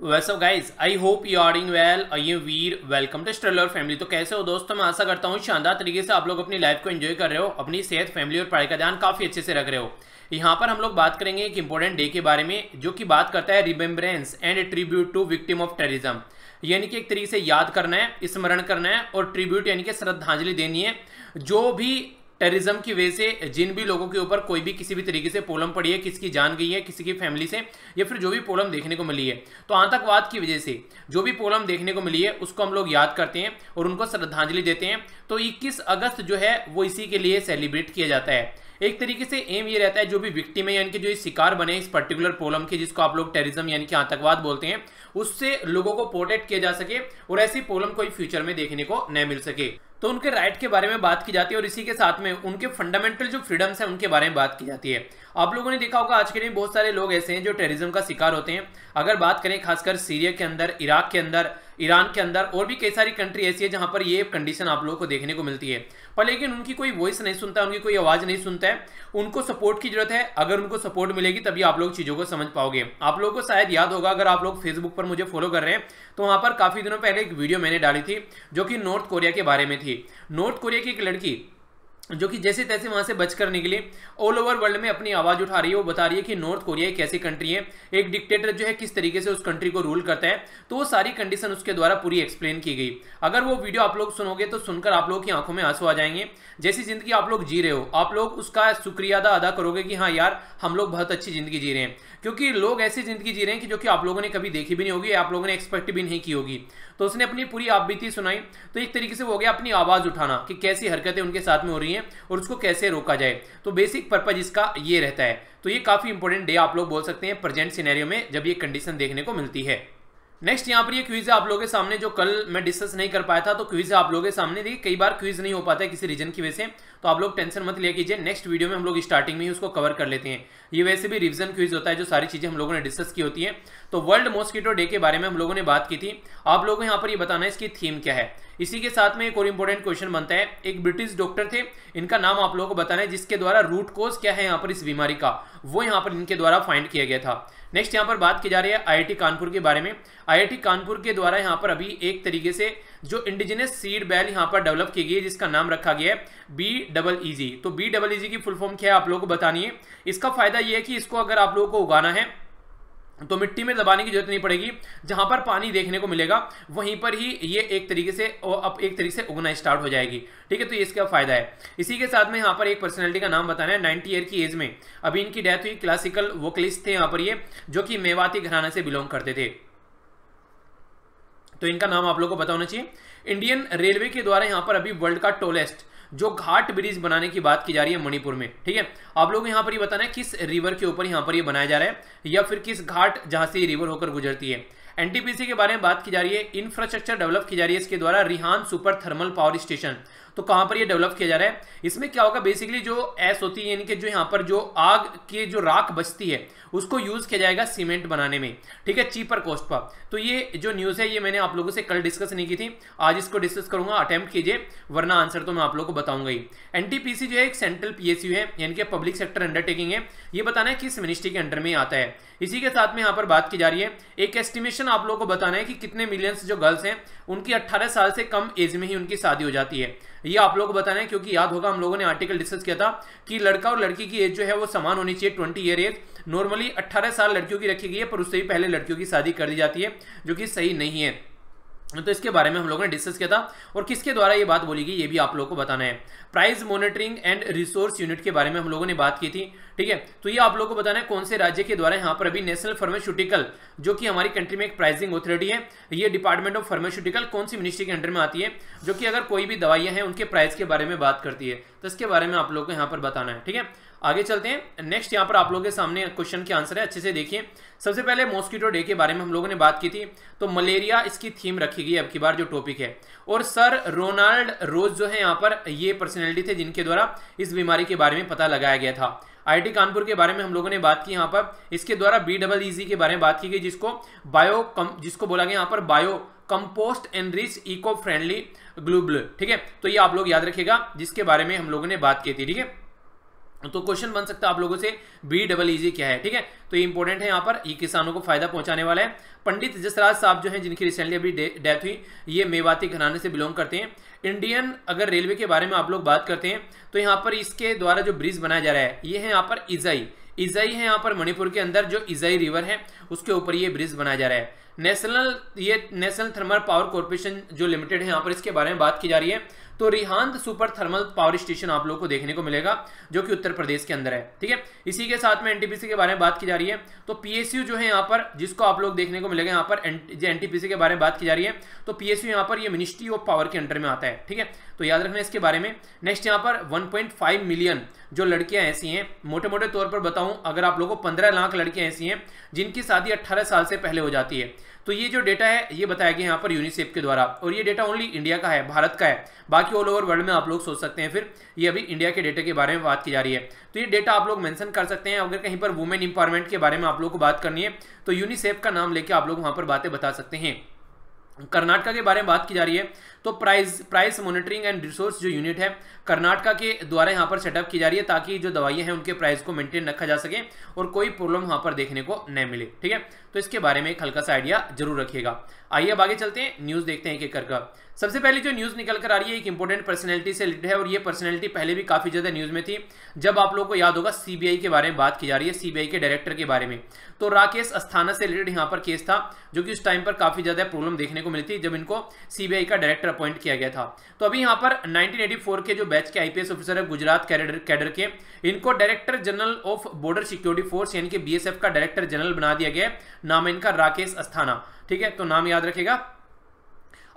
वैसे guys I hope you are in well I we're welcome to Streller family तो कैसे हो, दोस्तों? मैं आशा करता हूँ शानदार तरीके से आप लोग अपनी लाइफ को एंजॉय कर रहे हो, अपनी सेहत फैमिली और पढ़ाई का ध्यान काफ़ी अच्छे से रख रहे हो। यहाँ पर हम लोग बात करेंगे एक इंपॉर्टेंट डे के बारे में, जो कि बात करता है remembrance and tribute to victim of terrorism यानी कि एक तरीके से याद करना है, स्मरण करना है और ट्रिब्यूट यानी कि श्रद्धांजलि देनी है। जो भी टेररिज्म की वजह से जिन भी लोगों के ऊपर कोई भी किसी भी तरीके से पोलम पड़ी है किसी की जान गई है, किसी की फैमिली से, या फिर जो भी पोलम देखने को मिली है। तो आतंकवाद की वजह से जो भी पोलम देखने को मिली है, उसको हम लोग याद करते हैं और उनको श्रद्धांजलि देते हैं। तो 21 अगस्त जो है, वो इसी के लिए सेलिब्रेट किया जाता है। एक तरीके से एम ये रहता है, जो भी विक्टिम है, यानी कि जो इस शिकार बने इस पर्टिकुलर पोलम के, जिसको आप लोग टेररिज्म यानी कि आतंकवाद बोलते हैं, उससे लोगों को प्रोटेक्ट किया जा सके और ऐसी पोलम कोई फ्यूचर में देखने को न मिल सके। तो उनके राइट के बारे में बात की जाती है और इसी के साथ में उनके फंडामेंटल जो फ्रीडम्स हैं, उनके बारे में बात की जाती है। आप लोगों ने देखा होगा आज के दिन बहुत सारे लोग ऐसे हैं जो टेररिज्म का शिकार होते हैं। अगर बात करें खासकर सीरिया के अंदर इराक के अंदर ईरान के अंदर और भी कई सारी कंट्री ऐसी है जहाँ पर ये कंडीशन आप लोगों को देखने को मिलती है। पर लेकिन उनकी कोई वॉइस नहीं सुनता, उनकी कोई आवाज़ नहीं सुनता है। उनको सपोर्ट की ज़रूरत है। अगर उनको सपोर्ट मिलेगी, तभी आप लोग चीज़ों को समझ पाओगे। आप लोगों को शायद याद होगा, अगर आप लोग फेसबुक पर मुझे फॉलो कर रहे हैं तो वहाँ पर काफ़ी दिनों पहले एक वीडियो मैंने डाली थी, जो कि नॉर्थ कोरिया के बारे में थी। नॉर्थ कोरिया की एक लड़की जो कि जैसे तैसे वहाँ से बचकर निकली। ऑल ओवर वर्ल्ड में अपनी आवाज़ उठा रही है, वो बता रही है कि नॉर्थ कोरिया एक ऐसी कंट्री है। एक डिक्टेटर जो है किस तरीके से उस कंट्री को रूल करता है तो वो सारी कंडीशन उसके द्वारा पूरी एक्सप्लेन की गई। अगर वो वीडियो आप लोग सुनोगे तो सुनकर आप लोग की आँखों में आँसू आ जाएँगे। जैसी ज़िंदगी आप लोग जी रहे हो, आप लोग उसका शुक्रिया अदा करोगे कि हाँ यार, हम लोग बहुत अच्छी ज़िंदगी जी रहे हैं। क्योंकि लोग ऐसी ज़िंदगी जी रहे हैं कि जो कि आप लोगों ने कभी देखी भी नहीं होगी, आप लोगों ने एक्सपेक्ट भी नहीं की होगी। तो उसने अपनी पूरी आप बीती सुनाई। तो एक तरीके से वो हो गया अपनी आवाज़ उठाना, कि कैसी हरकतें उनके साथ में हो रही हैं। और उसको कैसे रोका जाए। तो बेसिक पर्पज इसका ये रहता है। तो ये काफ़ी इंपॉर्टेंट डे आप लोग बोल सकते हैं प्रेजेंट सिनेरियो में जब ये कंडीशन देखने को मिलती है। नेक्स्ट यहाँ पर ये क्विज है आप लोगों के सामने जो कल मैं डिस्कस नहीं कर पाया था तो क्विज है आप लोगों के सामने। देखिए, कई बार क्विज नहीं हो पाता है किसी रीजन की वजह से। तो आप लोग टेंशन मत लिया कीजिए। नेक्स्ट वीडियो में हम लोग स्टार्टिंग में ही उसको कवर कर लेते हैं। ये वैसे भी रिविजन क्विज होता है, जो सारी चीज़ें हम लोगों ने डिस्कस की होती है। तो वर्ल्ड मॉस्किटो डे के बारे में हम लोगों ने बात की थी। आप लोगों को यहाँ पर ये बताना है, इसकी थीम क्या है। इसी के साथ में एक और इंपॉर्टेंट क्वेश्चन बनता है। एक ब्रिटिश डॉक्टर थे, इनका नाम आप लोगों को बताना है, जिसके द्वारा रूट कोज क्या है यहाँ पर इस बीमारी का। वो यहाँ पर इनके द्वारा फाइंड किया गया था। नेक्स्ट यहाँ पर बात की जा रही है आईआईटी कानपुर के बारे में। आईआईटी कानपुर के द्वारा यहाँ पर अभी एक तरीके से जो इंडिजिनस सीड बैल यहाँ पर डेवलप की गई है, जिसका नाम रखा गया है बी डबल ईजी तो बी डबल ईजी की फुल फॉर्म क्या है, आप लोगों को बतानी है। इसका फ़ायदा ये है कि इसको अगर आप लोगों को उगाना है तो मिट्टी में दबाने की ज़रूरत नहीं पड़ेगी। जहाँ पर पानी देखने को मिलेगा, वहीं पर ही ये एक तरीके से अब एक तरीके से उगना स्टार्ट हो जाएगी। ठीक है तो ये इसका फ़ायदा है। इसी के साथ में यहाँ पर एक पर्सनैलिटी का नाम बताना है नाइनटी ईयर की एज में। अभी इनकी डेथ हुई क्लासिकल वोकलिस्ट थे यहाँ पर ये, जो कि मेवाती घराना से बिलोंग करते थे। तो इनका नाम आप लोगों को पता होना चाहिए। इंडियन रेलवे के द्वारा यहाँ पर अभी वर्ल्ड का टोलेस्ट जो घाट ब्रिज बनाने की बात की जा रही है मणिपुर में, ठीक है? आप लोग यहाँ पर ये बताना है किस रिवर के ऊपर यहाँ पर ये बनाया जा रहा है, या फिर किस घाट जहाँ से ये रिवर होकर गुजरती है। एनटीपीसी के बारे में बात की जा रही है इंफ्रास्ट्रक्चर डेवलप की जा रही है इसके द्वारा Rihand super thermal power station तो कहाँ पर ये डेवलप किया जा रहा है? इसमें क्या होगा? बेसिकली जो एस होती है, यानी कि जो यहाँ पर जो आग की जो राख बचती है, उसको यूज़ किया जाएगा सीमेंट बनाने में। ठीक है? चीपर कॉस्ट पर। तो ये जो न्यूज़ है, ये मैंने आप लोगों से कल डिस्कस नहीं की थी। आज इसको डिस्कस करूँगा अटेम्प्ट कीजिए, वरना आंसर तो मैं आप लोगों को बताऊँगा ही। एनटीपीसी जो है, एक सेंट्रल पीएसयू है, यानी कि पब्लिक सेक्टर अंडरटेकिंग है। ये बताना है किस मिनिस्ट्री के अंडर में आता है। इसी के साथ में यहाँ पर बात की जा रही है। एक एस्टिमेशन आप लोगों को बताना है कि कितने मिलियंस जो गर्ल्स हैं, उनकी 18 साल से कम एज में ही उनकी शादी हो जाती है। ये आप लोगों को बताना है, क्योंकि याद होगा, हम लोगों ने आर्टिकल डिस्कस किया था कि लड़का और लड़की की एज जो है वो समान होनी चाहिए ट्वेंटी ईयर एज नॉर्मली 18 साल लड़कियों की रखी गई है, पर उससे भी पहले लड़कियों की शादी कर दी जाती है, जो कि सही नहीं है। तो इसके बारे में हम लोगों ने डिस्कस किया था, और किसके द्वारा ये बात बोली गई, ये भी आप लोगों को बताना है। Price monitoring and resource unit के बारे में हम लोगों ने बात की थी, ठीक है? तो ये आप लोगों को बताना है कौन से राज्य के द्वारा यहाँ पर अभी नेशनल फार्मास्यूटिकल जो कि हमारी कंट्री में एक प्राइसिंग ऑथोरिटी है, ये डिपार्टमेंट ऑफ़ फार्मास्यूटिकल कौन सी मिनिस्ट्री के अंडर में आती है, जो कि अगर कोई भी दवाइयाँ हैं, उनके प्राइस के बारे में बात करती है। तो इसके बारे में आप लोगों को यहाँ पर बताना है, ठीक है? आगे चलते हैं। नेक्स्ट यहाँ पर आप लोगों के सामने क्वेश्चन के आंसर है, अच्छे से देखिए। सबसे पहले मॉस्किटो डे के बारे में हम लोगों ने बात की थी तो मलेरिया इसकी थीम रखी गई अब की बार जो टॉपिक है। और सर रोनाल्ड रोज जो है यहाँ पर ये पर्सनैलिटी थे जिनके द्वारा इस बीमारी के बारे में पता लगाया गया था। आईटी कानपुर के बारे में हम लोगों ने बात की, यहाँ पर इसके द्वारा बी डबल ईजी के बारे में बात की गई, जिसको बायो कम जिसको बोला गया यहाँ पर bio compost enrich eco friendly global ठीक है? तो ये आप लोग याद रखिएगा, जिसके बारे में हम लोगों ने बात की थी, ठीक है? तो क्वेश्चन बन सकता है आप लोगों से बी डबल ईजी क्या है, ठीक है? तो ये इंपॉर्टेंट है यहाँ पर, ये किसानों को फ़ायदा पहुँचाने वाला है। पंडित जसराज साहब जो हैं, जिनकी रिसेंटली अभी डेथ हुई, ये मेवाती घराने से बिलोंग करते हैं। इंडियन अगर रेलवे के बारे में आप लोग बात करते हैं तो यहाँ पर इसके द्वारा जो ब्रिज बनाया जा रहा है, ये है यहाँ पर इजाई। इजाई है यहाँ पर मणिपुर के अंदर, जो इजाई रिवर है, उसके ऊपर ये ब्रिज बनाया जा रहा है। नेशनल, ये नेशनल थर्मल पावर कॉर्पोरेशन जो लिमिटेड है, यहाँ पर इसके बारे में बात की जा रही है। तो Rihand super thermal power station आप लोग को देखने को मिलेगा, जो कि उत्तर प्रदेश के अंदर है, ठीक है? इसी के साथ में एनटीपीसी के बारे में बात की जा रही है तो पीएसयू जो है यहाँ पर, जिसको आप लोग देखने को मिलेगा यहाँ पर एनटीपीसी के बारे में बात की जा रही है तो पीएसयू यहाँ पर ये मिनिस्ट्री ऑफ़ पावर के अंडर में आता है, ठीक है? तो याद रखना इसके बारे में। नेक्स्ट यहाँ पर 1.5 मिलियन जो लड़कियाँ ऐसी हैं मोटे मोटे तौर पर बताऊँ, अगर आप लोगों को 15 लाख लड़कियाँ ऐसी हैं, जिनकी शादी 18 साल से पहले हो जाती है तो ये जो डेटा है, ये बताया गया यहाँ पर यूनिसेफ के द्वारा। और ये डेटा ओनली इंडिया का है, भारत का है। बाकी ऑल ओवर वर्ल्ड में आप लोग सोच सकते हैं, फिर ये अभी इंडिया के डेटा के बारे में बात की जा रही है। तो ये डेटा आप लोग मेंशन कर सकते हैं, अगर कहीं पर वुमेन इंपावरमेंट के बारे में आप लोग को बात करनी है तो यूनिसेफ का नाम लेके आप लोग वहाँ पर बातें बता सकते हैं। कर्नाटका के बारे में बात की जा रही है तो price price monitoring and resource जो यूनिट है, कर्नाटका के द्वारा यहाँ पर सेटअप की जा रही है ताकि जो दवाइयाँ हैं उनके प्राइस को मेंटेन रखा जा सके और कोई प्रॉब्लम वहाँ पर देखने को न मिले, ठीक है? तो इसके बारे में एक हल्का सा आइडिया ज़रूर रखिएगा। आइए अब आगे चलते हैं न्यूज़ देखते हैं एक एक कर सबसे पहले जो न्यूज़ निकल कर आ रही है, एक इंपॉर्टेंट पर्सनैलिटी से रिलेटेड है और ये पर्सनैलिटी पहले भी काफ़ी ज़्यादा न्यूज़ में थी, जब आप लोगों को याद होगा सीबीआई के बारे में बात की जा रही है सीबीआई के डायरेक्टर के बारे में। तो राकेश अस्थाना से रिलेटेड यहाँ पर केस था, जो कि उस टाइम पर काफ़ी ज़्यादा प्रॉब्लम देखने को मिली थी, जब इनको सीबीआई का डायरेक्टर अपॉइंट किया गया था। तो अभी यहाँ पर 1984 के जो बैच के आईपीएस ऑफिसर है, गुजरात कैडर कैडर के, इनको director general of border security force यानी कि बीएसएफ का डायरेक्टर जनरल बना दिया गया नाम इनका राकेश अस्थाना, ठीक है? तो नाम याद रखेगा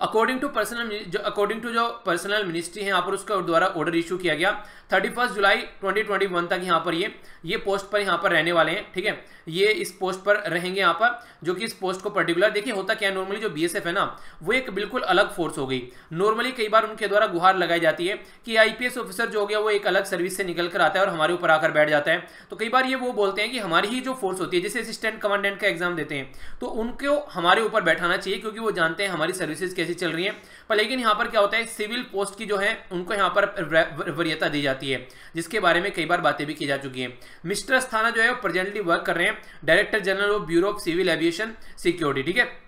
according to personal according to जो पर्सनल मिनिस्ट्री है, यहाँ पर उसके द्वारा ऑर्डर इशू किया गया। थर्टी फ़र्स्ट जुलाई 2021 तक यहाँ पर ये ये पोस्ट पर यहाँ पर रहने वाले हैं, ठीक है? ये इस पोस्ट पर रहेंगे यहाँ पर, जो कि इस पोस्ट को पर्टिकुलर देखिए, होता क्या नॉर्मली जो बीएसएफ है ना, वो एक बिल्कुल अलग फोर्स हो गई। नॉर्मली कई बार उनके द्वारा गुहार लगाई जाती है कि आईपीएस ऑफिसर जो हो गया, वो एक अलग सर्विस से निकल कर आता है और हमारे ऊपर आकर बैठ जाता है। तो कई बार ये वो बोलते हैं कि हमारी ही जो फोर्स होती है, जैसे असिस्टेंट कमांडेंट का एग्ज़ाम देते हैं तो उनको हमारे ऊपर बैठाना चाहिए क्योंकि वो जानते हैं हमारी सर्विसेज़ कैसी चल रही है। पर लेकिन यहाँ पर क्या होता है? सिविल पोस्ट की जो है, उनको यहाँ पर वरीयता दी जाती है। जिसके बारे में कई बार बातें भी की जा चुकी हैं। मिस्टर स्थाना जो है, वो प्रेजेंटली वर्क कर रहे हैं director general of bureau of civil aviation security ठीक है?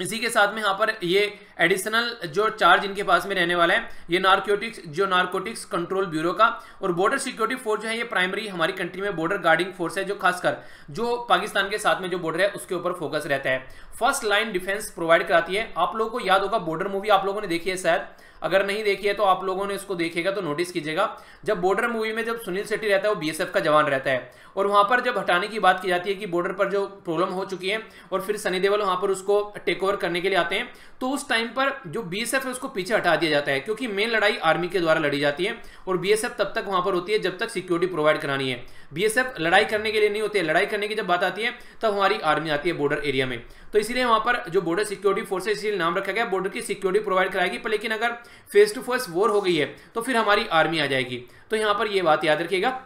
इसी के साथ में यहाँ पर ये एडिशनल जो चार्ज इनके पास में रहने वाला है, ये नार्कोटिक्स जो नार्कोटिक्स कंट्रोल ब्यूरो का, और बॉर्डर सिक्योरिटी फोर्स जो है, ये प्राइमरी हमारी कंट्री में बॉर्डर गार्डिंग फोर्स है, जो खासकर, जो पाकिस्तान के साथ में जो बॉर्डर है, उसके ऊपर फोकस रहता है। फ़र्स्ट लाइन डिफेंस प्रोवाइड कराती है। आप लोगों को याद होगा बॉर्डर मूवी आप लोगों ने देखी है शायद अगर नहीं देखी है तो आप लोगों ने इसको देखेगा तो नोटिस कीजिएगा। जब बॉर्डर मूवी में जब सुनील शेट्टी रहता है, वो बीएसएफ का जवान रहता है। और वहाँ पर जब हटाने की बात की जाती है कि बॉर्डर पर जो प्रॉब्लम हो चुकी है और फिर सनी देवल वहाँ पर उसको टेक ओवर करने के लिए आते हैं तो उस टाइम पर जो बीएसएफ है, उसको पीछे हटा दिया जाता है, क्योंकि मेन लड़ाई आर्मी के द्वारा लड़ी जाती है और बीएसएफ तब तक वहाँ पर होती है जब तक सिक्योरिटी प्रोवाइड करानी है। बीएसएफ लड़ाई करने के लिए नहीं होती है। लड़ाई करने की जब बात आती है, तब हमारी आर्मी आती है बॉर्डर एरिया में। तो इसलिए वहाँ पर जो बॉर्डर सिक्योरिटी फोर्स इसलिए नाम रखा गया। बॉर्डर की सिक्योरिटी प्रोवाइड कराएगी, पर लेकिन अगर फेस टू फेस वॉर हो गई है तो फिर हमारी आर्मी आ जाएगी। तो यहाँ पर यह बात याद रखिएगा।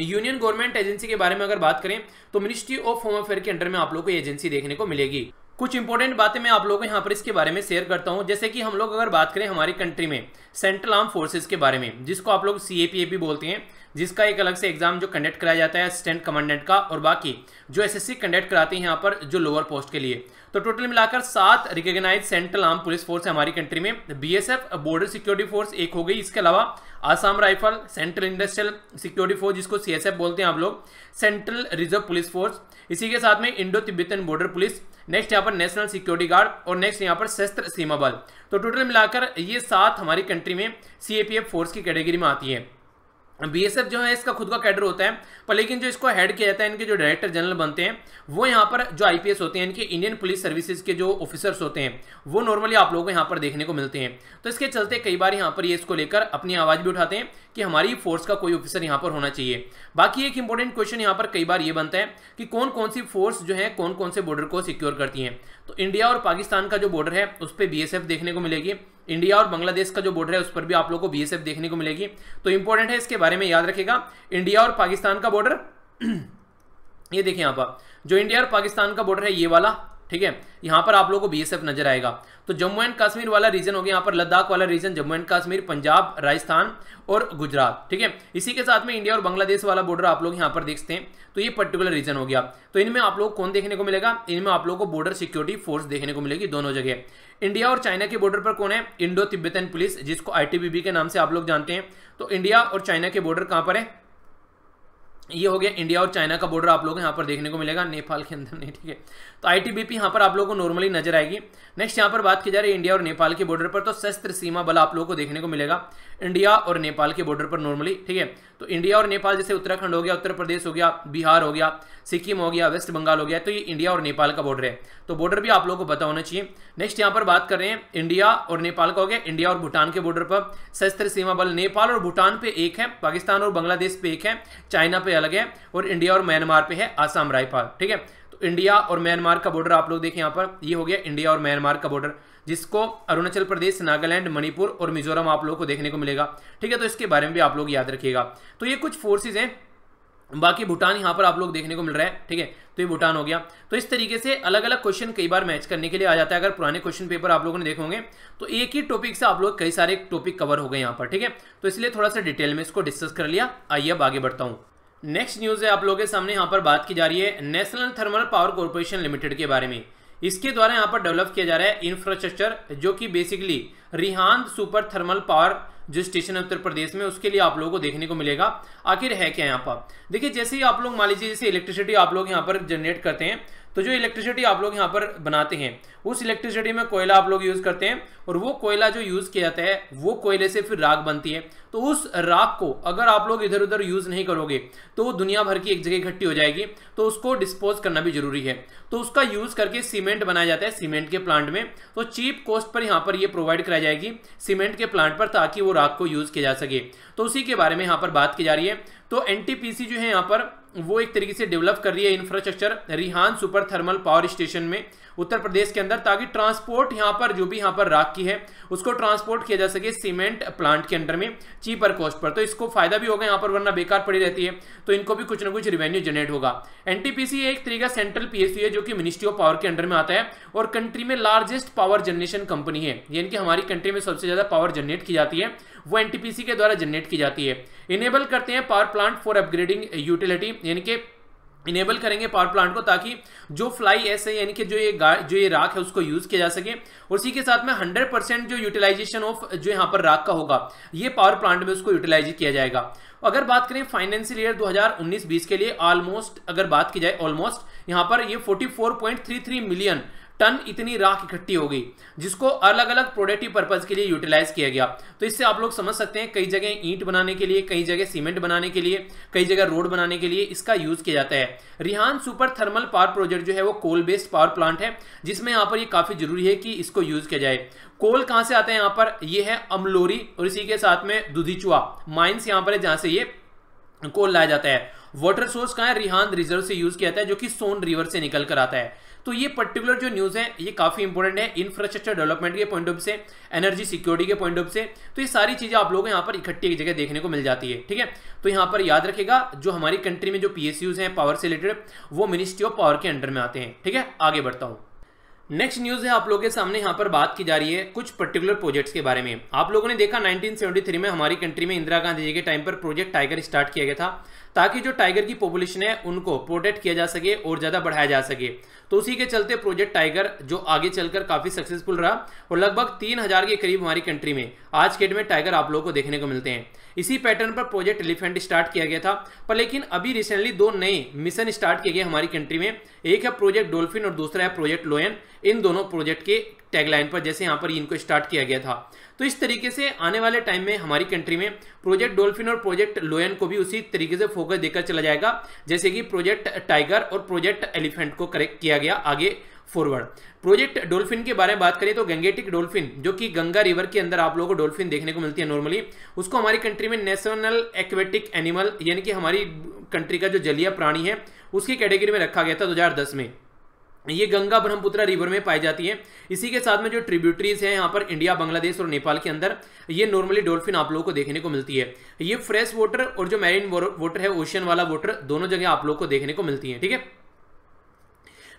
यूनियन गवर्नमेंट एजेंसी के बारे में अगर बात करें तो मिनिस्ट्री ऑफ़ होम अफेयर के अंडर में आप लोग को एजेंसी देखने को मिलेगी। कुछ इंपॉर्टेंट बातें मैं आप लोगों को यहाँ पर इसके बारे में शेयर करता हूँ। जैसे कि हम लोग अगर बात करें हमारी कंट्री में, सेंट्रल आर्म फोर्सेज के बारे में, जिसको आप लोग सी भी बोलते हैं, जिसका एक अलग से एग्ज़ाम जो कंडक्ट कराया जाता है असिस्टेंट कमांडेंट का, और बाकी जो एसएससी कंडक्ट कराते हैं यहाँ पर जो लोअर पोस्ट के लिए। तो टोटल मिलाकर सात recognise central arm police force है हमारी कंट्री में। बीएसएफ बॉर्डर सिक्योरिटी फोर्स एक हो गई। इसके अलावा Assam rifle central industrial security force जिसको सीएसएफ बोलते हैं आप लोग सेंट्रल रिज़र्व पुलिस फोर्स इसी के साथ में Indo Tibetan border police next यहाँ पर नेशनल सिक्योरिटी गार्ड और नेक्स्ट यहाँ पर शस्त्र सीमा बल। तो टोटल मिलाकर ये सात हमारी कंट्री में सीएपीएफ फोर्स की कैटेगरी में आती है। बीएसएफ जो है, इसका खुद का कैडर होता है, पर लेकिन जो इसको हेड किया जाता है, इनके जो डायरेक्टर जनरल बनते हैं, वो यहाँ पर जो आईपीएस होते हैं, इनके इंडियन पुलिस सर्विसेज़ के जो ऑफिसर्स होते हैं, वो नॉर्मली आप लोगों को यहाँ पर देखने को मिलते हैं। तो इसके चलते कई बार यहाँ पर ये इसको लेकर अपनी आवाज़ भी उठाते हैं कि हमारी फोर्स का कोई ऑफिसर यहाँ पर होना चाहिए। बाकी एक इंपॉर्टेंट क्वेश्चन यहाँ पर कई बार ये बनता है कि कौन कौन सी फोर्स जो है कौन कौन से बॉर्डर को सिक्योर करती हैं। तो इंडिया और पाकिस्तान का जो बॉर्डर है, उस पर बी देखने को मिलेगी। इंडिया और बांग्लादेश का जो बॉर्डर है, उस पर भी आप लोग को बीएसएफ देखने को मिलेगी। तो इंपॉर्टेंट है, इसके बारे में याद रखेगा इंडिया और पाकिस्तान का बॉर्डर ये देखिए यहाँ पर। जो इंडिया और पाकिस्तान का बॉर्डर है, ये वाला ठीक है? यहाँ पर आप लोगों को बीएसएफ नज़र आएगा। तो जम्मू एंड कश्मीर वाला रीजन हो गया, यहाँ पर लद्दाख वाला रीजन जम्मू एंड कश्मीर, पंजाब, राजस्थान और गुजरात, ठीक है? इसी के साथ में इंडिया और बांग्लादेश वाला बॉर्डर आप लोग यहाँ पर देखते हैं। तो ये पर्टिकुलर रीजन हो गया। तो इनमें आप लोग कौन देखने को मिलेगा? इनमें आप लोग को बॉर्डर सिक्योरिटी फोर्स देखने को मिलेगी दोनों जगह। इंडिया और चाइना के बॉर्डर पर कौन है? इंडो तिब्बतन पुलिस जिसको आईटीबीबी के नाम से आप लोग जानते हैं। तो इंडिया और चाइना के बॉर्डर कहाँ पर है? ये हो गया इंडिया और चाइना का बॉर्डर आप लोग यहाँ पर देखने को मिलेगा, नेपाल के अंदर नहीं, ठीक है। तो आईटीबीपी यहाँ पर आप लोगों को नॉर्मली नज़र आएगी। नेक्स्ट यहाँ पर बात की जा रही है इंडिया और नेपाल के बॉर्डर पर तो शस्त्र सीमा बल आप लोगों को देखने को मिलेगा। इंडिया और नेपाल के बॉर्डर पर नॉर्मली ठीक है। तो इंडिया और नेपाल जैसे उत्तराखंड हो गया, उत्तर प्रदेश हो गया, बिहार हो गया, सिक्किम हो गया, वेस्ट बंगाल हो गया तो ये इंडिया और नेपाल का बॉर्डर है। तो बॉर्डर भी आप लोगों को पता होना चाहिए। नेक्स्ट यहाँ पर बात कर रहे हैं इंडिया और नेपाल का हो गया। इंडिया और भूटान के बॉर्डर पर शस्त्र सीमा बल नेपाल और भूटान पे एक है, पाकिस्तान और बांग्लादेश पे एक है, चाइना पे अलग है और इंडिया और म्यांमार पे है आसाम रायपाल, ठीक है? तो इंडिया और म्यांमार का बॉर्डर आप लोग देखें यहाँ पर, ये हो गया इंडिया और म्यांमार का बॉर्डर जिसको अरुणाचल प्रदेश, नागालैंड, मणिपुर और मिजोरम आप लोगों को देखने को मिलेगा, ठीक है? तो इसके बारे में भी आप लोग याद रखिएगा। तो ये कुछ फोर्सेज हैं बाकी भूटान यहाँ पर आप लोग देखने को मिल रहा है, ठीक है? तो ये भूटान हो गया। तो इस तरीके से अलग अलग क्वेश्चन कई बार मैच करने के लिए आ जाता है। अगर पुराने क्वेश्चन पेपर आप लोगों ने देखे होंगे तो एक ही टॉपिक से आप लोग कई सारे टॉपिक कवर हो गए यहाँ पर, ठीक है? तो इसलिए थोड़ा सा डिटेल में इसको डिस्कस कर लिया। आइए अब आगे बढ़ता हूँ। नेक्स्ट न्यूज़ है आप लोगों के सामने यहाँ पर बात की जा रही है national thermal power corporation limited के बारे में। इसके द्वारा यहाँ पर डेवलप किया जा रहा है इंफ्रास्ट्रक्चर जो कि basically Rihand super thermal power जो स्टेशन है उत्तर प्रदेश में, उसके लिए आप लोगों को देखने को मिलेगा। आखिर है क्या यहाँ पर? देखिए, जैसे ही आप लोग, मान लीजिए, जैसे इलेक्ट्रिसिटी आप लोग यहाँ पर जनरेट करते हैं तो जो इलेक्ट्रिसिटी आप लोग यहाँ पर बनाते हैं, उस इलेक्ट्रिसिटी में कोयला आप लोग यूज़ करते हैं और वो कोयला जो यूज़ किया जाता है, वो कोयले से फिर राख बनती है। तो उस राख को अगर आप लोग इधर उधर यूज़ नहीं करोगे तो दुनिया भर की एक जगह इकट्ठी हो जाएगी तो उसको डिस्पोज करना भी ज़रूरी है। तो उसका यूज़ करके सीमेंट बनाया जाता है सीमेंट के प्लांट में। तो चीप कॉस्ट पर यहाँ पर ये प्रोवाइड कराई जाएगी सीमेंट के प्लांट पर ताकि वो राख को यूज़ किया जा सके। तो उसी के बारे में यहाँ पर बात की जा रही है। तो एनटीपीसी जो है यहाँ पर वो एक तरीके से डेवलप कर रही है infrastructure Rihand super thermal power station में। उत्तर प्रदेश के अंदर, ताकि ट्रांसपोर्ट यहाँ पर, जो भी यहाँ पर राख की है, उसको ट्रांसपोर्ट किया जा सके सीमेंट प्लांट के अंडर में चीपर कॉस्ट पर। तो इसको फ़ायदा भी होगा यहाँ पर, वरना बेकार पड़ी रहती है। तो इनको भी कुछ ना कुछ रिवेन्यू जनरेट होगा। एनटीपीसी एक तरीका सेंट्रल पीएसयू है, जो कि मिनिस्ट्री ऑफ़ पावर के अंडर में आता है, और कंट्री में लार्जेस्ट पावर जनरेशन कंपनी है। यानी कि हमारी कंट्री में सबसे ज़्यादा पावर जनरेट की जाती है, वो एनटीपीसी के द्वारा जनरेट की जाती है। इनेबल करते हैं power plant for upgrading utility यानी कि इनेबल करेंगे पावर प्लांट को ताकि जो फ्लाई एस है, यानी कि जो ये जो ये राख है, उसको यूज़ किया जा सके। और इसी के साथ में 100 परसेंट जो यूटिलाइजेशन ऑफ़ जो यहाँ पर राख का होगा, ये पावर प्लांट में उसको यूटिलाइज किया जाएगा। अगर बात करें फाइनेंशियल ईयर 2019-20 के लिए ऑलमोस्ट अगर बात की जाए ऑलमोस्ट यहाँ पर ये 44.33 मिलियन टन इतनी राख इकट्ठी हो गई, जिसको अलग अलग प्रोडक्टिव पर्पज के लिए यूटिलाइज किया गया। तो इससे आप लोग समझ सकते हैं, कई जगह ईंट बनाने के लिए, कई जगह सीमेंट बनाने के लिए, कई जगह रोड बनाने के लिए इसका यूज़ किया जाता है। Rihand super thermal power project जो है वो कोल बेस्ड पावर प्लांट है, जिसमें यहाँ पर ये काफ़ी ज़रूरी है कि इसको यूज़ किया जाए। कोल कहाँ से आते हैं यहाँ पर? ये है अमलोरी और इसी के साथ में दुधीचुआ। माइन्स यहाँ पर है जहाँ से ये कोल लाया जाता है। वाटर सोर्स कहाँ है? रिहान रिज़र्व से यूज़ किया जाता है, जो कि सोन रिवर से निकल कर आता है। तो ये पर्टिकुलर जो न्यूज़ है, ये काफ़ी इंपॉर्टेंट है इंफ्रास्ट्रक्चर डेवलपमेंट के पॉइंट ऑफ़ से एनर्जी सिक्योरिटी के पॉइंट ऑफ़ से। तो ये सारी चीज़ें आप लोगों को यहाँ पर इकट्ठी एक जगह देखने को मिल जाती है, ठीक है? तो यहाँ पर याद रखेगा, जो हमारी कंट्री में जो पी हैं पावर से रिलेटेड वो मिनिस्ट्री ऑफ़ पावर के अंडर में आते हैं, ठीक है? आगे बढ़ता हूँ। नेक्स्ट न्यूज़ है आप लोगों के सामने, यहाँ पर बात की जा रही है कुछ पर्टिकुलर प्रोजेक्ट्स के बारे में। आप लोगों ने देखा 1973 में हमारी कंट्री में इंदिरा गांधी जी के टाइम पर प्रोजेक्ट टाइगर स्टार्ट किया गया था। ताकि जो टाइगर की पॉपुलेशन है, उनको प्रोटेक्ट किया जा सके और ज़्यादा बढ़ाया जा सके। तो उसी के चलते प्रोजेक्ट टाइगर जो आगे चलकर काफ़ी सक्सेसफुल रहा और लगभग तीन हज़ार के करीब हमारी कंट्री में आज के डेट में टाइगर आप लोगों को देखने को मिलते हैं। इसी पैटर्न पर प्रोजेक्ट एलिफेंट स्टार्ट किया गया था। पर लेकिन अभी रिसेंटली दो नए मिशन स्टार्ट किए गए हमारी कंट्री में। एक है प्रोजेक्ट डोल्फिन और दूसरा है प्रोजेक्ट लोयन इन दोनों प्रोजेक्ट के टैगलाइन पर, जैसे यहाँ पर इनको स्टार्ट किया गया था। तो इस तरीके से आने वाले टाइम में हमारी कंट्री में प्रोजेक्ट डोल्फिन और प्रोजेक्ट लोयन को भी उसी तरीके से फोकस देकर चला जाएगा। जैसे कि प्रोजेक्ट टाइगर और प्रोजेक्ट एलिफेंट को करेक्ट किया गया आगे फॉरवर्ड प्रोजेक्ट डोल्फिन के बारे में बात करें तो गंगेटिक डोल्फिन जो कि गंगा रिवर के अंदर आप लोगों को डोल्फिन देखने को मिलती है नॉर्मली उसको हमारी कंट्री में नेशनल एक्वेटिक एनिमल यानी कि हमारी कंट्री का जो जलीय प्राणी है, उसकी कैटेगरी में रखा गया था 2010 में। ये गंगा ब्रह्मपुत्र रिवर में पाई जाती है। इसी के साथ में जो ट्रिब्यूटरीज है यहाँ पर इंडिया, बांग्लादेश और नेपाल के अंदर, ये नॉर्मली डॉल्फिन आप लोगों को देखने को मिलती है। ये फ्रेश वाटर और जो मैरिन वाटर है ओशियन वाला वाटर दोनों जगह आप लोग को देखने को मिलती है, ठीक है?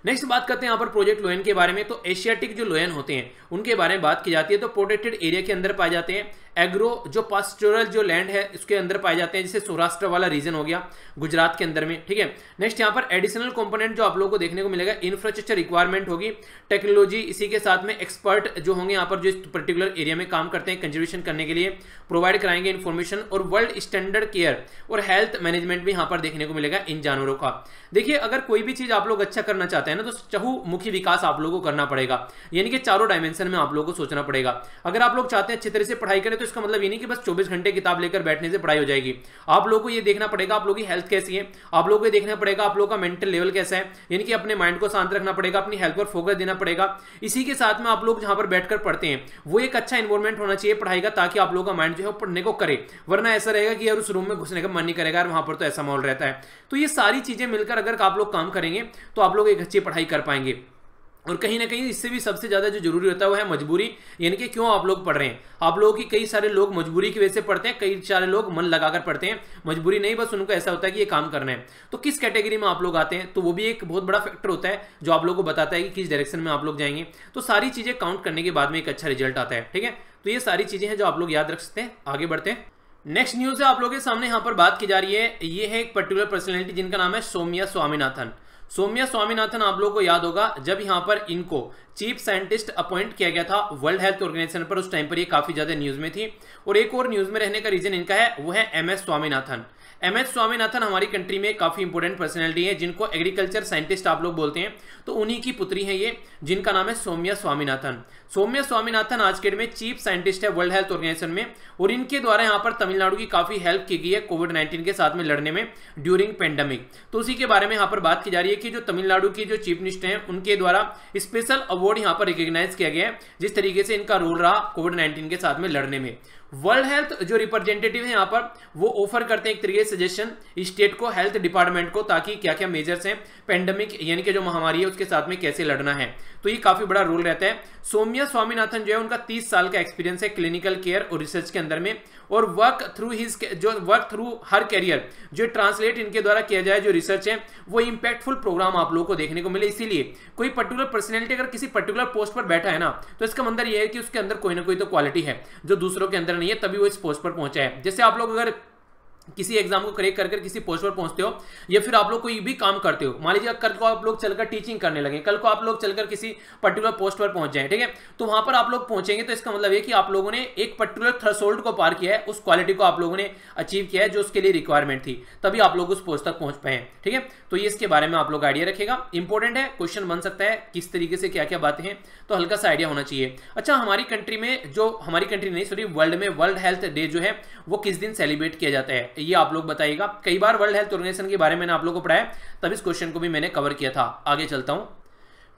नेक्स्ट बात करते हैं यहाँ पर प्रोजेक्ट लोयन के बारे में। तो एशियाटिक जो लोयन होते हैं, उनके बारे में बात की जाती है तो प्रोटेक्टेड एरिया के अंदर पाए जाते हैं। एग्रो, जो पास्टोरल जो लैंड है उसके अंदर पाए जाते हैं, जैसे सौराष्ट्र वाला रीजन हो गया, गुजरात के अंदर में, ठीक है? नेक्स्ट यहाँ पर एडिशनल कंपोनेंट जो आप लोगों को देखने को मिलेगा इंफ्रास्ट्रक्चर रिक्वायरमेंट होगी टेक्नोलॉजी इसी के साथ में एक्सपर्ट जो होंगे यहाँ पर, जो इस पर्टिकुलर एरिया में काम करते हैं कंजर्वेशन करने के लिए प्रोवाइड कराएँगे इन्फॉर्मेशन और वर्ल्ड स्टैंडर्ड केयर और हेल्थ मैनेजमेंट भी यहाँ पर देखने को मिलेगा इन जानवरों का। देखिए, अगर कोई भी चीज़ आप लोग अच्छा करना चाहते हैं ना तो चहुमुखी विकास आप लोगों को करना पड़ेगा। यानी कि चारों डायमेंशन में आप लोगों को सोचना पड़ेगा। अगर आप लोग चाहते हैं अच्छी तरह से पढ़ाई करें तो इसका मतलब ये नहीं कि बस 24 घंटे किताब लेकर बैठने से पढ़ाई हो जाएगी। आप लोगों को ये देखना पड़ेगा आप लोगों की हेल्थ कैसी है। आप लोगों को ये देखना पड़ेगा आप लोगों का मेंटल लेवल कैसा है। यानी कि अपने माइंड को शांत रखना पड़ेगा, अपनी हेल्थ पर फोकस देना पड़ेगा। इसी के साथ में आप लोग जहाँ पर बैठकर पढ़ते हैं, वो एक अच्छा इन्वायरमेंट होना चाहिए पढ़ाई का ताकि आप लोगों का माइंड जो है पढ़ने को करे। वरना ऐसा रहेगा कि यार उस रूम में घुसने का मन नहीं करेगा वहाँ पर तो ऐसा माहौल रहता है। तो ये सारी चीज़ें मिलकर अगर आप लोग काम करेंगे तो आप लोग एक अच्छी पढ़ाई कर पाएँगे। और कहीं ना कहीं इससे भी सबसे ज़्यादा जो ज़रूरी होता है वो है मजबूरी, यानी कि क्यों आप लोग पढ़ रहे हैं? आप लोगों की कई सारे लोग मजबूरी की वजह से पढ़ते हैं, कई सारे लोग मन लगाकर पढ़ते हैं। मजबूरी नहीं, बस उनको ऐसा होता है कि ये काम करना है। तो किस कैटेगरी में आप लोग आते हैं? तो वो भी एक बहुत बड़ा फैक्टर होता है, जो आप लोग को बताता है कि किस डायरेक्शन में आप लोग जाएँगे। तो सारी चीज़ें काउंट करने के बाद में एक अच्छा रिज़ल्ट आता है, ठीक है? तो ये सारी चीज़ें हैं जो आप लोग याद रख सकते हैं। आगे बढ़ते हैं। नेक्स्ट न्यूज़ है आप लोगों के सामने, यहाँ पर बात की जा रही है। ये है एक पर्टिकुलर पर्सनैलिटी जिनका नाम है सोमिया स्वामीनाथन। सौम्या स्वामीनाथन आप लोगों को याद होगा, जब यहाँ पर इनको चीफ साइंटिस्ट अपॉइंट किया गया था वर्ल्ड हेल्थ ऑर्गेनाइजेशन पर, उस टाइम पर ये काफ़ी ज़्यादा न्यूज़ में थी। और एक और न्यूज़ में रहने का रीजन इनका है, वो है M S Swaminathan. M S Swaminathan हमारी कंट्री में काफ़ी इंपोर्टेंट पर्सनैलिटी है, जिनको एग्रीकल्चर साइंटिस्ट आप लोग बोलते हैं तो उन्हीं की पुत्री है ये, जिनका नाम है सौम्या स्वामीनाथन। सौम्या स्वामीनाथन आज के डेट में चीफ साइंटिस्ट है वर्ल्ड हेल्थ ऑर्गेनाइजेशन में, और इनके द्वारा यहाँ पर तमिलनाडु की काफ़ी हेल्प की गई है कोविड नाइन्टीन के साथ में लड़ने में ड्यूरिंग पेंडेमिक तो उसी के बारे में यहाँ पर बात की जा रही है कि जो तमिलनाडु की जो चीफ मिनिस्टर हैं, उनके द्वारा स्पेशल अवार्ड यहाँ पर रिकॉग्नाइज किया गया है, जिस तरीके से इनका रोल रहा कोविड नाइन्टीन के साथ में लड़ने में। वर्ल्ड हेल्थ जो रिप्रेजेंटेटिव है यहाँ पर, वो ऑफ़र करते हैं एक तरीके सजेशन स्टेट को हेल्थ डिपार्टमेंट को, ताकि क्या क्या मेजर्स हैं पेंडेमिक यानी कि जो महामारी है, उसके साथ में कैसे लड़ना है। तो ये काफ़ी बड़ा रोल रहता है। सौम्या स्वामीनाथन जो है, उनका 30 साल का एक्सपीरियंस है क्लिनिकल केयर और रिसर्च के अंदर में। और वर्क थ्रू हिज जो वर्क थ्रू हर कैरियर जो ट्रांसलेट इनके द्वारा किया जाए, जो रिसर्च है, वो इंपैक्टफुल प्रोग्राम आप लोगों को देखने को मिले। इसीलिए कोई पर्टिकुलर पर्सनैलिटी अगर किसी पर्टिकुलर पोस्ट पर बैठा है ना तो इसका मतलब यह है कि उसके अंदर कोई ना कोई तो क्वालिटी है, जो दूसरों के अंदर नहीं है, तभी वो इस पोस्ट पर पहुँचा है। जैसे आप लोग अगर किसी एग्ज़ाम को करेक्ट करके किसी पोस्ट पर पहुँचते हो, या फिर आप लोग कोई भी काम करते हो, मान लीजिए कल को आप लोग चलकर टीचिंग करने लगे, कल को आप लोग चलकर किसी पर्टिकुलर पोस्ट पर पहुँच जाए, ठीक है? तो वहाँ पर आप लोग पहुँचेंगे तो इसका मतलब ये कि आप लोगों ने एक पर्टिकुलर थ्रेसोल्ड को पार किया है, उस क्वालिटी को आप लोगों ने अचीव किया है, जो उसके लिए रिक्वायरमेंट थी। तभी आप लोग उस पोस्ट तक पहुँच पाए ठीक है? तो ये इसके बारे में आप लोग आइडिया रखेगा इंपॉर्टेंट है क्वेश्चन बन सकता है, किस तरीके से क्या क्या बातें हैं तो हल्का सा आइडिया होना चाहिए। अच्छा हमारी कंट्री में जो, हमारी कंट्री नहीं सॉरी वर्ल्ड में वर्ल्ड हेल्थ डे जो है, वो किस दिन सेलिब्रेट किया जाता है? ये आप लोग बताइएगा। कई बार वर्ल्ड हेल्थ ऑर्गेनाइजेशन के बारे में आप लोग को पढ़ाया तब इस क्वेश्चन को भी मैंने कवर किया था। आगे चलता हूँ।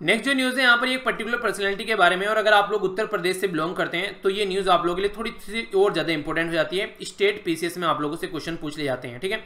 नेक्स्ट जो न्यूज़ है, यहाँ पर एक पर्टिकुलर पर्सनैलिटी के बारे में, और अगर आप लोग उत्तर प्रदेश से बिलोंग करते हैं तो ये न्यूज़ आप लोगों के लिए थोड़ी सी और ज़्यादा इंपॉर्टेंट हो जाती है। स्टेट पीसीएस में आप लोगों से क्वेश्चन पूछ ले जाते हैं, ठीक है?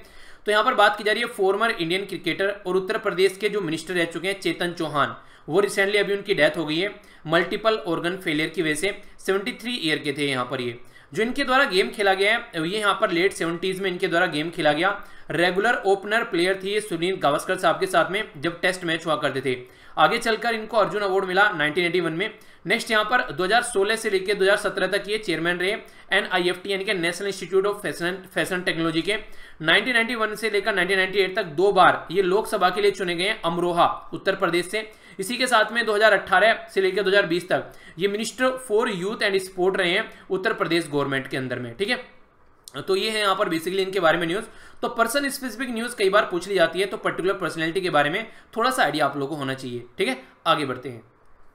तो यहाँ पर बात की जा रही है फॉर्मर इंडियन क्रिकेटर और उत्तर प्रदेश के जो मिनिस्टर रह चुके हैं, चेतन चौहान। वो रिसेंटली अभी उनकी डेथ हो गई है मल्टीपल ऑर्गन फेलियर की वजह से। 73 ईयर के थे यहाँ पर ये। जो इनके द्वारा गेम खेला गया है, ये यहाँ पर लेट सेवेंटीज में इनके द्वारा गेम खेला गया। रेगुलर ओपनर प्लेयर थी सुनील गावस्कर साहब के साथ में, जब टेस्ट मैच हुआ करते थे। आगे चलकर इनको अर्जुन अवार्ड मिला 1981 में। नेक्स्ट यहाँ पर 2016 से लेकर 2017 तक ये चेयरमैन रहे एनआईएफटी यानी कि national institute of fashion fashion technology के। 1991 से लेकर 1998 तक दो बार ये लोकसभा के लिए चुने गए अमरोहा, उत्तर प्रदेश से। इसी के साथ में 2018 से लेकर 2020 तक ये minister for youth and sport रहे हैं उत्तर प्रदेश गवर्नमेंट के अंदर में, ठीक है? तो ये है यहाँ पर बेसिकली इनके बारे में न्यूज़ तो पर्सन स्पेसिफिक न्यूज़ कई बार पूछ ली जाती है तो पर्टिकुलर पर्सनैलिटी के बारे में थोड़ा सा आइडिया आप लोगों को होना चाहिए, ठीक है? आगे बढ़ते हैं।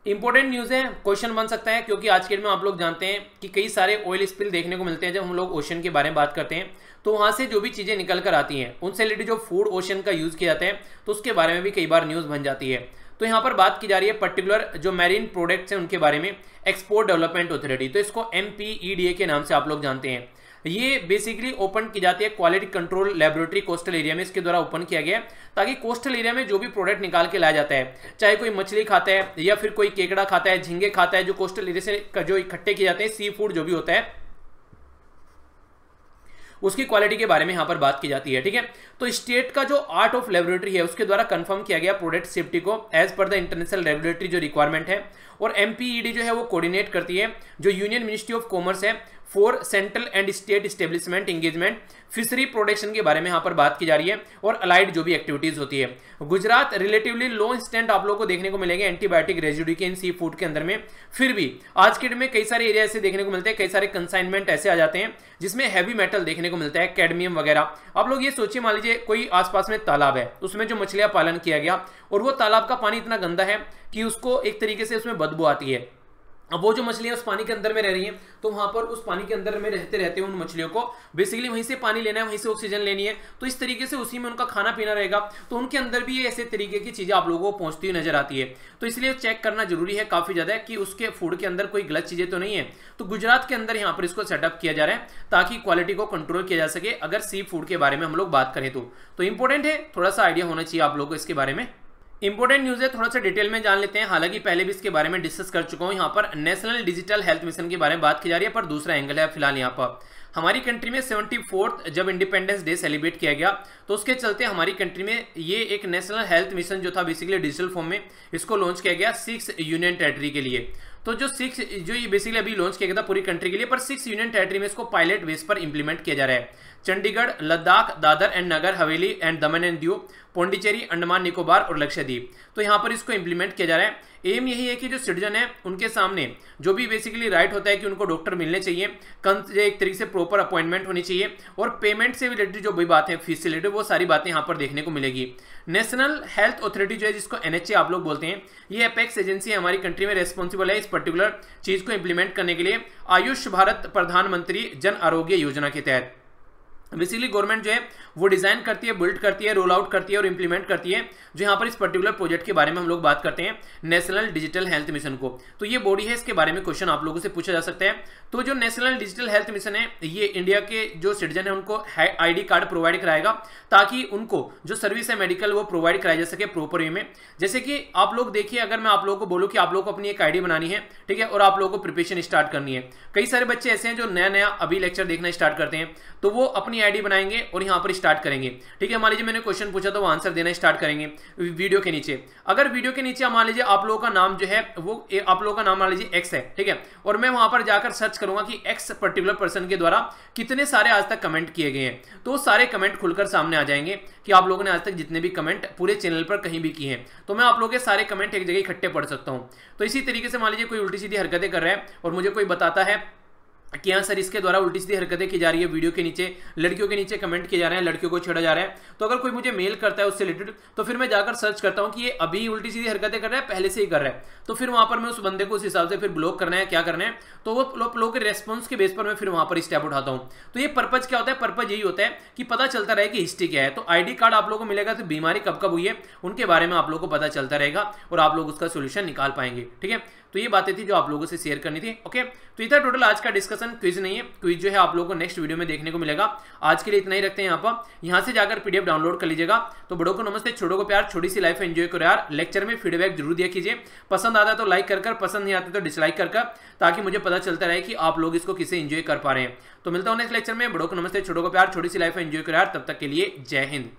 इंपॉर्टेंट न्यूज़ है क्वेश्चन बन सकता है, क्योंकि आज के डेट में आप लोग जानते हैं कि कई सारे ऑयल स्पिल देखने को मिलते हैं जब हम लोग ओशन के बारे में बात करते हैं। तो वहाँ से जो भी चीज़ें निकल कर आती हैं, उनसे रिलेटेड जो फ़ूड ओशन का यूज़ किया जाता है तो उसके बारे में भी कई बार न्यूज़ बन जाती है। तो यहाँ पर बात की जा रही है पर्टिकुलर जो मैरीन प्रोडक्ट्स हैं, उनके बारे में एक्सपोर्ट डेवलपमेंट अथॉरिटी तो इसको एम के नाम से आप लोग जानते हैं। ये बेसिकली ओपन की जाती है quality control laboratory coastal area में, इसके द्वारा ओपन किया गया ताकि कोस्टल एरिया में जो भी प्रोडक्ट निकाल के लाया जाता है, चाहे कोई मछली खाता है या फिर कोई केकड़ा खाता है, झींगे खाता है, जो कोस्टल एरिया से जो इकट्ठे किए जाते हैं सी फ़ूड जो भी होता है, उसकी क्वालिटी के बारे में यहाँ पर बात की जाती है, ठीक है? तो स्टेट का जो आर्ट ऑफ़ लेबोरेटरी है, उसके द्वारा कंफर्म किया गया प्रोडक्ट सेफ्टी को as per the international laboratory जो रिक्वायरमेंट है और एमपीईडी जो है वो कोऑर्डिनेट करती है, जो यूनियन मिनिस्ट्री ऑफ़ कॉमर्स है for central and state establishment engagement fishery production के बारे में यहाँ पर बात की जा रही है, और अलाइड जो भी एक्टिविटीज़ होती है। गुजरात रिलेटिवली लो इंस्टेंट आप लोगों को देखने को मिलेंगे एंटीबायोटिक रेजिड्यू के, इन सी फ़ूड के अंदर में। फिर भी, आज के डेट में कई सारे एरिया ऐसे देखने को मिलते हैं, कई सारे कंसाइनमेंट ऐसे आ जाते हैं, जिसमें हैवी मेटल देखने को मिलता है कैडमियम वगैरह। आप लोग ये सोचिए, मान लीजिए कोई आसपास में तालाब है, उसमें जो मछलियाँ पालन किया गया, और वो तालाब का पानी इतना गंदा है कि उसको एक तरीके से उसमें बदबू आती है। अब वो जो मछलियाँ उस पानी के अंदर में रह रही हैं तो वहाँ पर उस पानी के अंदर में रहते रहते उन मछलियों को। बेसिकली वहीं से पानी लेना है वहीं से ऑक्सीजन लेनी है। तो इस तरीके से उसी में उनका खाना पीना रहेगा। तो उनके अंदर भी ऐसे तरीके की चीज़ें आप लोगों को पहुँचती हुई नज़र आती है। तो इसलिए चेक करना ज़रूरी है काफ़ी ज़्यादा कि उसके फ़ूड के अंदर कोई गलत चीज़ें तो नहीं है। तो गुजरात के अंदर यहाँ पर इसको सेटअप किया जा रहा है ताकि क्वालिटी को कंट्रोल किया जा सके। अगर सी फ़ूड के बारे में हम लोग बात करें तो, तो इंपॉर्टेंट है थोड़ा सा आइडिया होना चाहिए आप लोगों को इसके बारे में। इंपॉर्टेंट न्यूज़ है थोड़ा सा डिटेल में जान लेते हैं। हालाँकि पहले भी इसके बारे में डिस्कस कर चुका हूँ। यहाँ पर नेशनल डिजिटल हेल्थ मिशन के बारे में बात की जा रही है, पर दूसरा एंगल है फ़िलहाल यहाँ पर। हमारी कंट्री में सेवेंटी फोर्थ जब इंडिपेंडेंस डे सेलिब्रेट किया गया तो उसके चलते हमारी कंट्री में ये एक नेशनल हेल्थ मिशन जो था बेसिकली डिजिटल फॉर्म में, इसको लॉन्च किया गया सिक्स यूनियन टेरेटरी के लिए। तो जो सिक्स जो ये बेसिकली अभी लॉन्च किया गया था पूरी कंट्री के लिए, पर सिक्स यूनियन टेरिटरी में इसको पायलट बेस पर इंप्लीमेंट किया जा रहा है। Chandigarh, Ladakh, Dadra and Nagar, Haveli and Daman and Diu. Pondicherry, Andaman, Nicobar और लक्षद्वीप। तो यहाँ पर इसको इम्प्लीमेंट किया जा रहा है। एम यही है कि जो सिटीजन है, उनके सामने जो भी बेसिकली राइट होता है कि उनको डॉक्टर मिलने चाहिए एक तरीके से प्रॉपर अपॉइंटमेंट होनी चाहिए और पेमेंट से रिलेटेड जो भी बात फ़ीस से रिलेटेड वो सारी बातें यहाँ पर देखने को मिलेगी। नेशनल हेल्थ अथॉरिटी जो है, जिसको एनएचए आप लोग बोलते हैं, ये अपेक्स एजेंसी हमारी कंट्री में रेस्पॉन्सिबल है इस पर्टिकुलर चीज़ को इम्प्लीमेंट करने के लिए। आयुष भारत प्रधानमंत्री जन आरोग्य योजना के तहत। बेसिकली गवर्नमेंट जो है, वो डिज़ाइन करती है बिल्ड करती है रोल आउट करती है और इंप्लीमेंट करती है, जो यहाँ पर इस पर्टिकुलर प्रोजेक्ट के बारे में हम लोग बात करते हैं नेशनल डिजिटल हेल्थ मिशन को। तो ये बॉडी है, इसके बारे में क्वेश्चन आप लोगों से पूछा जा सकता है। तो जो नेशनल डिजिटल हेल्थ मिशन है, ये इंडिया के जो सिटीजन है, उनको आईडी कार्ड प्रोवाइड कराएगा, ताकि उनको जो सर्विस है मेडिकल वो प्रोवाइड कराई जा सके प्रॉपर वे में। जैसे कि आप लोग देखिए, अगर मैं आप लोगों को बोलूँ कि आप लोग को अपनी एक आईडी बनानी है, ठीक है, और आप लोगों को प्रिपरेशन स्टार्ट करनी है। कई सारे बच्चे ऐसे हैं जो नया नया अभी लेक्चर देखना स्टार्ट करते हैं तो वो अपनी आईडी बनाएँगे और यहाँ पर स्टार्ट करेंगे। ठीक है, मान लीजिए मैंने क्वेश्चन पूछा तो वो आंसर देना स्टार्ट करेंगे वीडियो के नीचे। अगर वीडियो के नीचे मान लीजिए आप लोगों का नाम जो है, वो आप लोगों का नाम मान लीजिए एक्स है, ठीक है? और मैं वहाँ पर जाकर सर्च करूँगा कि एक्स पर्टिकुलर पर्सन के द्वारा कितने सारे आज तक कमेंट किए गए हैं। तो सारे कमेंट खुलकर सामने आ जाएँगे कि आप लोगों ने आज तक जितने भी कमेंट पूरे चैनल पर कहीं भी किए हैं। तो मैं आप लोगों के सारे कमेंट एक जगह इकट्ठे पढ़ सकता हूँ। तो इसी तरीके से मान लीजिए कोई उल्टी सीधी हरकतें कर रहा है और मुझे कोई बताता है कि हाँ सर, इसके द्वारा उल्टी सीधी हरकतें की जा रही है, वीडियो के नीचे, लड़कियों के नीचे कमेंट किए जा रहे हैं, लड़कियों को छेड़ा जा रहा है। तो अगर कोई मुझे मेल करता है उससे रिलेटेड तो फिर मैं जाकर सर्च करता हूँ कि ये अभी उल्टी सीधी हरकतें कर रहा है, पहले से ही कर रहा है। तो फिर वहाँ पर मैं उस बंदे को उस हिसाब से फिर ब्लॉक करना है, क्या करना है तो वो लोगों के रेस्पॉन्स के बेस पर मैं फिर वहाँ पर स्टेप उठाता हूँ। तो ये पर्पज क्या होता है? पर्पज यही होता है कि पता चलता रहे कि हिस्ट्री क्या है। तो आई कार्ड आप लोग को मिलेगा तो बीमारी कब कब हुई है, उनके बारे में आप लोगों को पता चलता रहेगा और आप लोग उसका सोल्यूशन निकाल पाएँगे, ठीक है? तो ये बातें थी जो आप लोगों से शेयर करनी थी ओके तो था टोटल आज का डिस्कशन क्विज नहीं है। क्विज जो है आप लोगों को नेक्स्ट वीडियो में देखने को मिलेगा। आज के लिए इतना ही रखते हैं यहाँ पर। यहाँ से जाकर पीडीएफ डाउनलोड कर लीजिएगा। तो बड़ों को नमस्ते, छोटों को प्यार, छोटी सी लाइफ एंजॉय करो यार। लेक्चर में फीडबैक ज़रूर दिया कीजिए। पसंद आता तो लाइक कर पसंद नहीं आते तो डिसलाइक कर ताकि मुझे पता चलता रहे कि आप लोग इसको किसे एंजॉय कर पा रहे हैं। तो मिलता हूँ नेक्स्ट लेक्चर में। बड़ों को नमस्ते, छोटों को प्यार, छोटी सी लाइफ एंजॉय करो यार। तब तक के लिए जय हिंद।